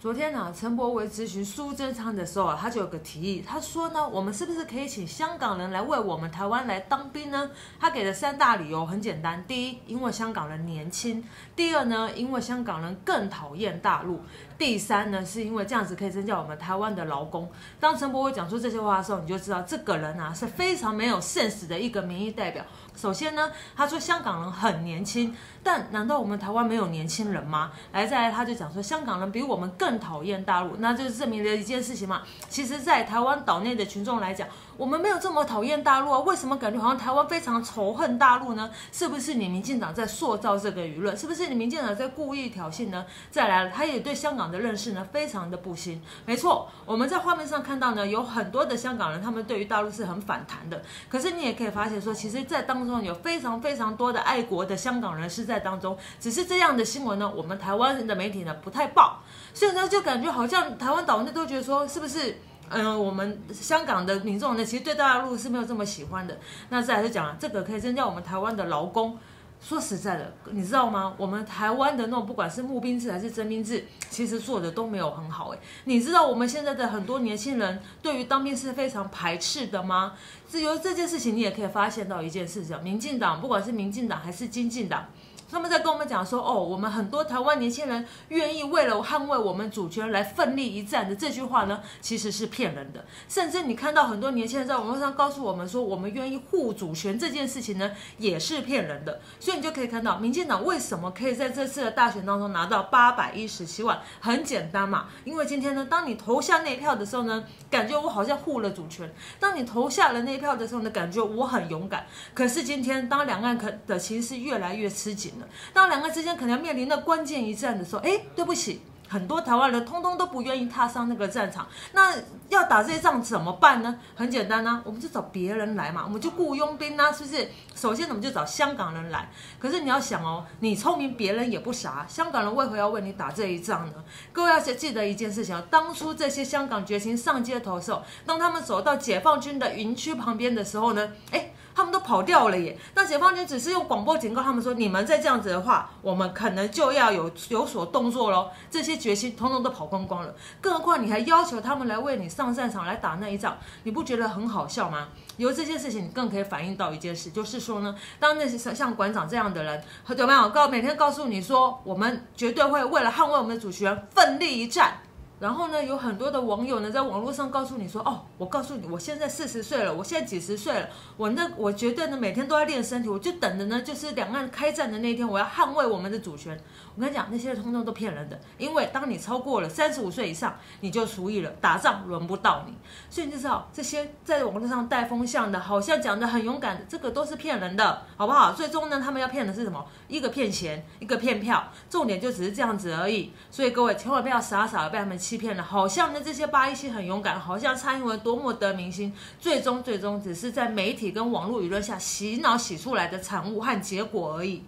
昨天呢，陈柏维咨询苏贞昌的时候啊，他就有个提议，他说呢，我们是不是可以请香港人来为我们台湾来当兵呢？他给的三大理由很简单：第一，因为香港人年轻；第二呢，因为香港人更讨厌大陆；第三呢，是因为这样子可以增加我们台湾的劳工。当陈柏维讲出这些话的时候，你就知道这个人啊是非常没有 sense 的一个民意代表。首先呢，他说香港人很年轻，但难道我们台湾没有年轻人吗？来，再来他就讲说香港人比我们更更讨厌大陆，那就是证明了一件事情嘛。其实，在台湾岛内的群众来讲，我们没有这么讨厌大陆啊，为什么感觉好像台湾非常仇恨大陆呢？是不是你民进党在塑造这个舆论？是不是你民进党在故意挑衅呢？再来了，他也对香港的认识呢非常的不新。没错，我们在画面上看到呢，有很多的香港人，他们对于大陆是很反弹的。可是你也可以发现说，其实，在当中。有非常非常多的爱国的香港人士在当中，只是这样的新闻呢，我们台湾的媒体呢不太报，现在那就感觉好像台湾岛内都觉得说，是不是嗯，我们香港的民众呢其实对大陆是没有这么喜欢的。那再来就讲啊，这个可以增加我们台湾的劳工。说实在的，你知道吗？我们台湾的那种不管是募兵制还是征兵制，其实做的都没有很好。诶，你知道我们现在的很多年轻人对于当兵是非常排斥的吗？自由这件事情，你也可以发现到一件事情：民进党不管是民进党还是经进党。他们在跟我们讲说，哦，我们很多台湾年轻人愿意为了捍卫我们主权来奋力一战的这句话呢，其实是骗人的。甚至你看到很多年轻人在网络上告诉我们说，我们愿意护主权这件事情呢，也是骗人的。所以你就可以看到，民进党为什么可以在这次的大选当中拿到八百一十七万？很简单嘛，因为今天呢，当你投下那票的时候呢，感觉我好像护了主权；当你投下了那票的时候呢，感觉我很勇敢。可是今天，当两岸可的其实是越来越吃紧。当两个之间可能要面临的关键一战的时候，哎，对不起，很多台湾人通通都不愿意踏上那个战场。那要打这些仗怎么办呢？很简单呢，我们就找别人来嘛，我们就雇佣兵啊，是不是？首先我们就找香港人来。可是你要想哦，你聪明，别人也不傻，香港人为何要为你打这一仗呢？各位要记得一件事情，当初这些香港决心上街头的时候，当他们走到解放军的营区旁边的时候呢，哎。跑掉了耶！那解放军只是用广播警告他们说：“你们再这样子的话，我们可能就要有有所动作喽。”这些决心统统都跑光光了。更何况你还要求他们来为你上战场来打那一仗，你不觉得很好笑吗？由这件事情，你更可以反映到一件事，就是说呢，当那些像馆长这样的人，有没有告每天告诉你说，我们绝对会为了捍卫我们的主权奋力一战。然后呢，有很多的网友呢，在网络上告诉你说：“哦，我告诉你，我现在四十岁了，我现在几十岁了，我那我绝对呢，每天都在练身体，我就等着呢，就是两岸开战的那一天，我要捍卫我们的主权。”我跟你讲，那些通通都骗人的，因为当你超过了三十五岁以上，你就除役了，打仗轮不到你。所以你知道，这些在网络上带风向的，好像讲的很勇敢，这个都是骗人的，好不好？最终呢，他们要骗的是什么？一个骗钱，一个骗票，重点就只是这样子而已。所以各位千万不要傻傻的被他们欺欺骗了，好像呢这些八一七很勇敢，好像蔡英文多么得民心，最终最终只是在媒体跟网络舆论下洗脑洗出来的产物和结果而已。